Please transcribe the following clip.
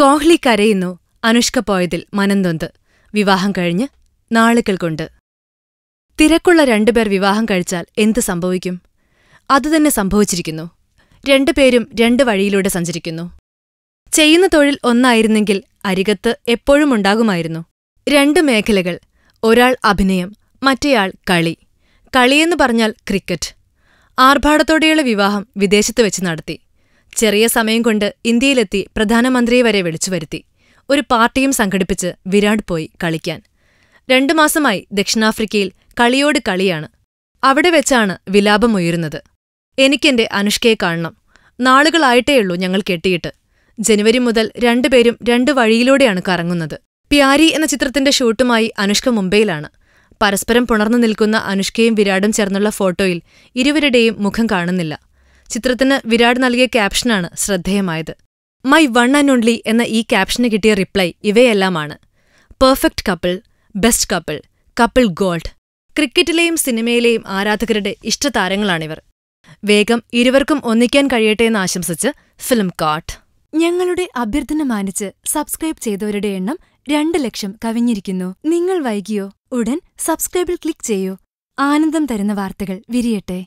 കോഹ്ലി കരയുന്നു. അനുഷ്ക പോയതിൽ മനന്തൊന്ത് വിവാഹം കഴിഞ്ഞ് നാളുകൾ കൊണ്ട്. തിരക്കുള്ള രണ്ടുപേർ വിവാഹം കഴിച്ചാൽ എന്ത് സംഭവിക്കും? അതുതന്നെ സംഭവിച്ചിരിക്കുന്നു. രണ്ടുപേരും രണ്ടു വഴിയിലൂടെ സഞ്ചരിക്കുന്നു. ചെയ്യുന്ന തൊഴിൽ ഒന്നായിരുന്നെങ്കിൽ അരികത്ത് എപ്പോഴും ഉണ്ടാകുമായിരുന്നു. രണ്ട് മേഖലകൾ. ഒരാൾ അഭിനയം മറ്റേയാൾ കളി. കളിയെന്ന് പറഞ്ഞാൽ ക്രിക്കറ്റ്. ആർഭാടത്തോടെയുള്ള വിവാഹം വിദേശത്ത് വെച്ച് നടത്തി. ചെറിയ സമയം കൊണ്ട് ഇന്ത്യയിലെത്തി പ്രധാനമന്ത്രിയെ വരെ വിളിച്ചു വരുത്തി. ഒരു പാർട്ടിയും സംഘടിപ്പിച്ച് വിരാട് പോയി കളിക്കാൻ. രണ്ടു മാസമായി ദക്ഷിണാഫ്രിക്കയിൽ കളിയോട് കളിയാണ്. അവിടെ വെച്ചാണ് വിലാപമുയരുന്നത് എനിക്കെന്റെ അനുഷ്കയെ കാണണം. നാളുകളായിട്ടേയുള്ളൂ ഞങ്ങൾ കെട്ടിയിട്ട്. ജനുവരി മുതൽ രണ്ടുപേരും രണ്ട് വഴിയിലൂടെയാണ് കറങ്ങുന്നത്. പ്യാരി എന്ന ചിത്രത്തിന്റെ ഷൂട്ടുമായി അനുഷ്ക മുംബൈയിലാണ്. പരസ്പരം പുണർന്നു നിൽക്കുന്ന അനുഷ്കയും വിരാടും ചേർന്നുള്ള ഫോട്ടോയിൽ ഇരുവരുടെയും മുഖം കാണുന്നില്ല. ചിത്രത്തിന് വിരാട് നൽകിയ ക്യാപ്ഷനാണ് ശ്രദ്ധേയമായത്. മൈ വൺ ആൻഡ് ഓൺലി എന്ന ഈ ക്യാപ്ഷന് കിട്ടിയ reply ഇവയെല്ലാമാണ്. Perfect couple best couple couple goals ക്രിക്കറ്റിലെയും സിനിമയിലെയും ആരാധകരുടെ ഇഷ്ടതാരങ്ങളാണിവർ. വേഗം ഇരുവർക്കും ഒന്നിക്കാൻ കഴിയട്ടെ എന്ന് ആശംസിച്ച് ഫിലിം കാട്ട് ഞങ്ങളുടെ അഭ്യർത്ഥന മാനിച്ച് സബ്സ്ക്രൈബ് ചെയ്തവരുടെ എണ്ണം രണ്ട് ലക്ഷം കവിഞ്ഞിരിക്കുന്നു. നിങ്ങൾ വൈകിയോ? ഉടൻ സബ്സ്ക്രൈബിൽ ക്ലിക്ക് ചെയ്യൂ. ആനന്ദം തരുന്ന വാർത്തകൾ വിരിയട്ടെ.